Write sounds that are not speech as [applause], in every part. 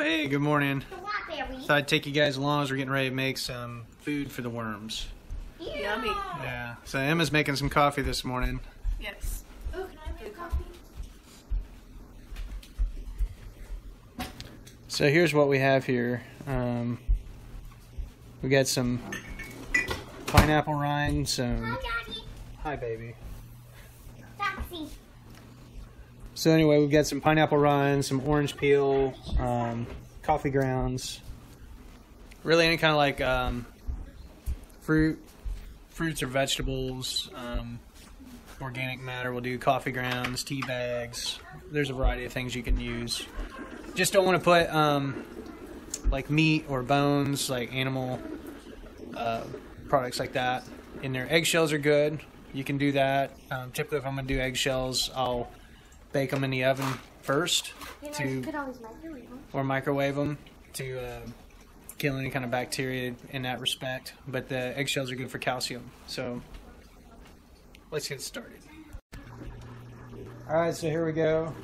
Hey, good morning. Blackberry. Thought I'd take you guys along as we're getting ready to make some food for the worms. Yummy. Yeah. So Emma's making some coffee this morning. Yes. Oh, can I make coffee? So here's what we have here. Um, we got some pineapple rind, Hi, some. Daddy. Hi, baby. So anyway, we've got some pineapple rind, some orange peel, um, coffee grounds. Really, any kind of like um, fruit, fruits or vegetables. Um, organic matter. We'll do coffee grounds, tea bags. There's a variety of things you can use. Just don't want to put um, like meat or bones, like animal uh, products like that in there. Eggshells are good. You can do that. Um, typically, if I'm gonna do eggshells, I'll bake them in the oven first You know, to you could always microwave or microwave them to uh, kill any kind of bacteria in that respect. But the eggshells are good for calcium. So let's get started. All right, so here we go.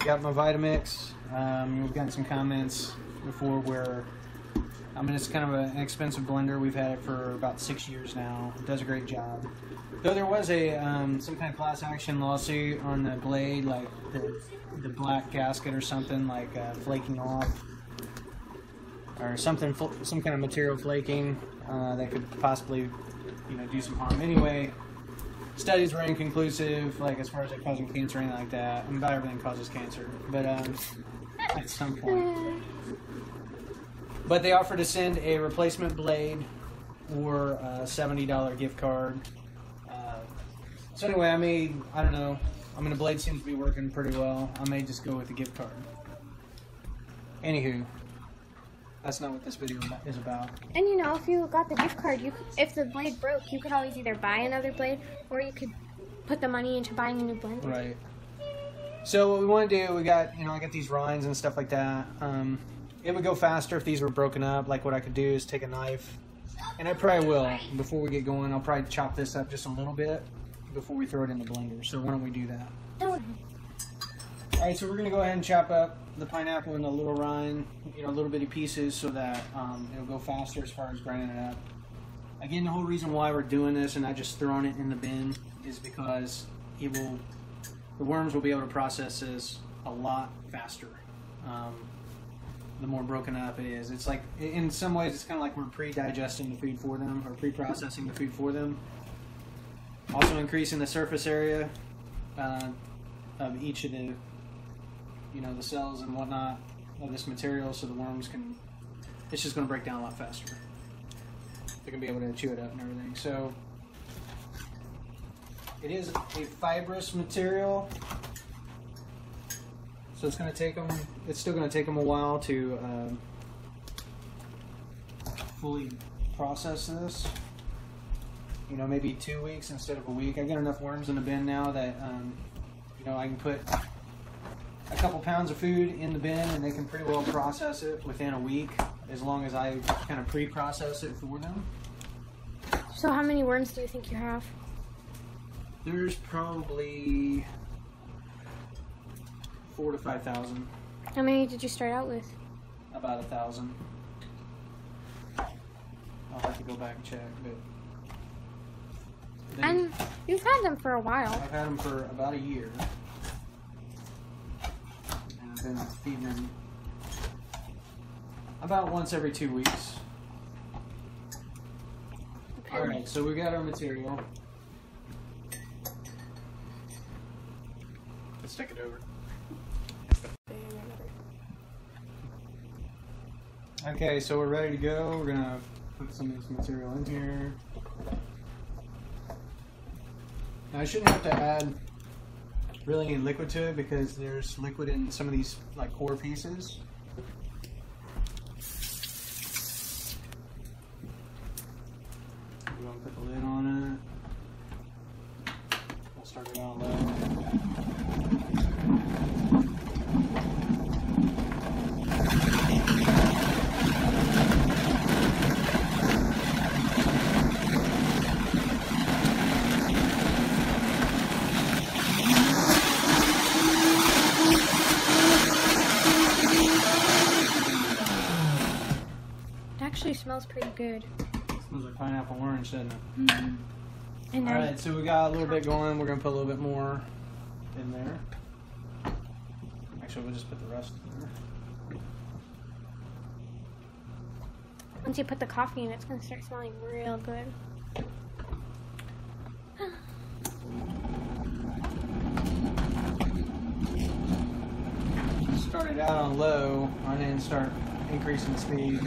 Got my Vitamix. Um, we've gotten some comments before where, I mean, it's kind of an expensive blender. We've had it for about six years now. It does a great job. Though there was a um, some kind of class action lawsuit on the blade, like the, the black gasket or something, like uh, flaking off, or something, some kind of material flaking uh, that could possibly, you know, do some harm. Anyway, studies were inconclusive, like as far as it causing cancer or anything like that. I mean, about everything causes cancer, but um, at some point. But they offered to send a replacement blade or a seventy dollar gift card. Uh, so anyway, I may I don't know. I mean, the blade seems to be working pretty well. I may just go with the gift card. Anywho, that's not what this video is about. And you know, if you got the gift card, you if the blade broke, you could always either buy another blade or you could put the money into buying a new blender. Right. So what we want to do, we got you know I got these rinds and stuff like that. Um, it would go faster if these were broken up. Like what I could do is take a knife, and I probably will before we get going. I'll probably chop this up just a little bit before we throw it in the blender. So why don't we do that? All right, so we're gonna go ahead and chop up the pineapple into little rind, you know, little bitty pieces, so that um, it'll go faster as far as grinding it up. Again, the whole reason why we're doing this and not just throwing it in the bin is because it will, the worms will be able to process this a lot faster. Um, the more broken up it is, it's like in some ways it's kind of like we're pre-digesting the food for them or pre-processing the food for them. Also increasing the surface area uh, of each of the you know the cells and whatnot of this material so the worms can it's just going to break down a lot faster. They're going to be able to chew it up and everything. So it is a fibrous material so it's going to take them it's still going to take them a while to um, fully process this you know maybe two weeks instead of a week i've got enough worms in the bin now that um, you know i can put a couple pounds of food in the bin and they can pretty well process it within a week as long as I kind of pre-process it for them. So how many worms do you think you have? There's probably four to five thousand, How many did you start out with? about a thousand. I'll have to go back and check, but they- And you've had them for a while. I've had them for about a year. And I've been feeding them about once every two weeks. Okay. Alright, so we got our material. Let's stick it over. Okay, so we're ready to go. We're gonna put some of this material in here. Now I shouldn't have to add really any liquid to it because there's liquid in some of these like core pieces. We're gonna put the lid on it. We'll start it out low. Smells pretty good. Smells like pineapple orange, doesn't it? Mm-hmm. And All right, so we got a little bit going. We're gonna put a little bit more in there. Actually, we'll just put the rest in there. once you put the coffee in, it's gonna start smelling real good. Started out on low, and then start increasing speed.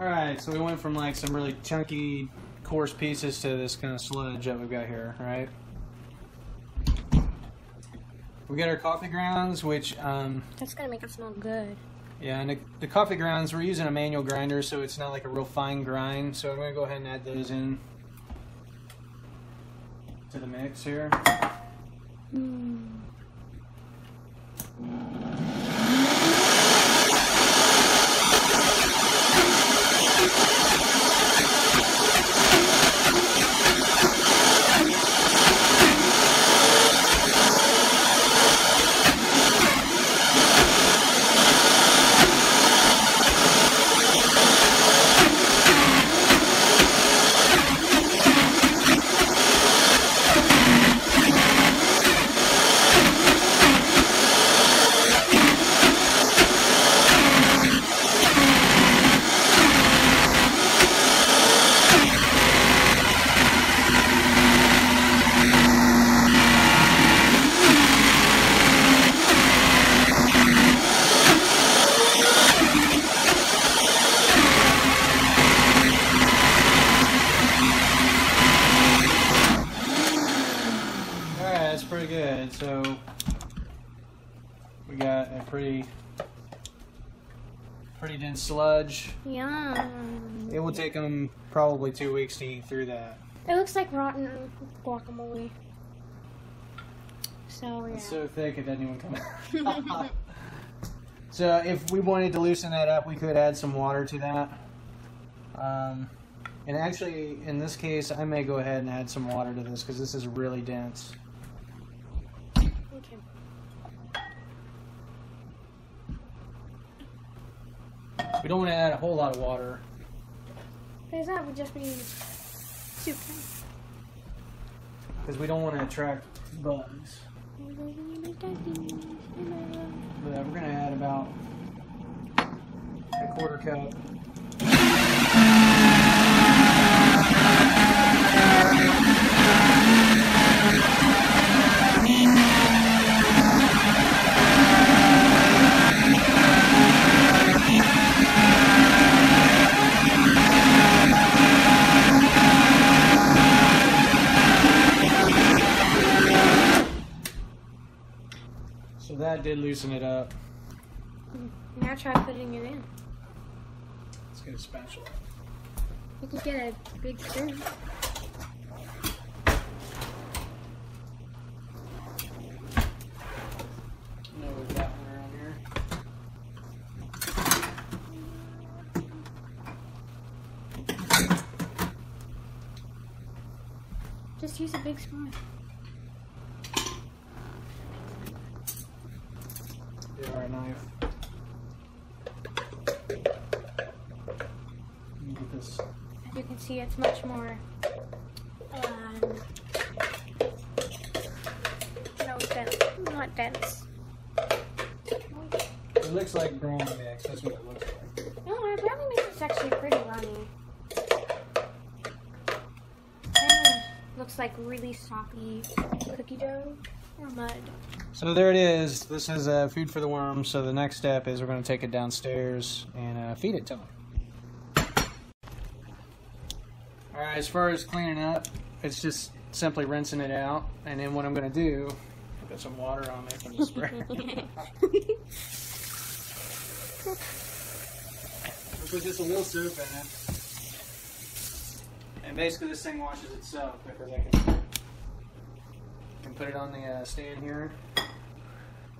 All right, so we went from like some really chunky, coarse pieces to this kind of sludge that we've got here, right? We got our coffee grounds, which, um, That's gonna make it smell good. yeah, and the, the coffee grounds, we're using a manual grinder, so it's not like a real fine grind. So I'm gonna go ahead and add those in to the mix here. Mm. All right, that's good. So we got a pretty, pretty dense sludge. Yum. It will take them probably two weeks to eat through that. It looks like rotten guacamole. So yeah. It's so thick it doesn't even come out. [laughs] so if we wanted to loosen that up, we could add some water to that. Um, and actually, in this case, I may go ahead and add some water to this because this is really dense. Okay. We don't want to add a whole lot of water. Because that would just be soup. because we don't want to attract bugs. But we're going to add about a quarter cup. Did loosen it up. Now try putting it in. Let's get a spatula. You could get a big spoon. No, we've one around here. Just use a big spoon. Get our knife. Get this. As you can see, it's much more. Um, no, dense. Not dense. It looks like brownie mix. That's what it looks like. No, brownie mix is actually pretty runny. Looks like really soppy cookie dough or mud. So there it is. This is uh, food for the worms. So the next step is we're going to take it downstairs and uh, feed it to them. All right. As far as cleaning up, it's just simply rinsing it out. And then what I'm going to do, I've got some water on there from the spray. Put just [laughs] a little soap in it. And basically this thing washes itself because I can put it on the uh, stand here.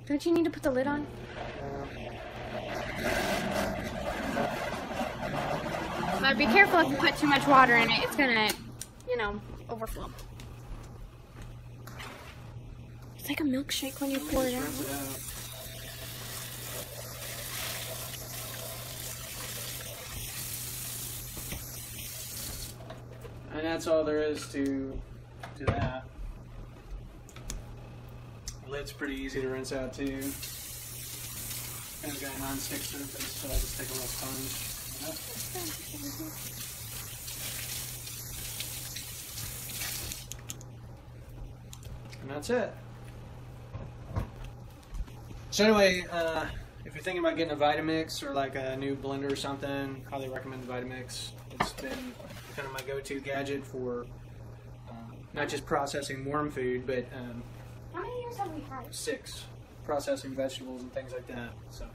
Don't you need to put the lid on? But be careful if you put too much water in it. It's gonna, you know, overflow. It's like a milkshake when you pour it out. it out. And that's all there is to to that. Lid's pretty easy to rinse out too. And it's got a non-stick surface, so I just take a little sponge. And that's it. So anyway, uh, if you're thinking about getting a Vitamix or like a new blender or something, highly recommend the Vitamix. It's been kind of my go-to gadget for um, not just processing warm food, but um, six processing vegetables and things like that. So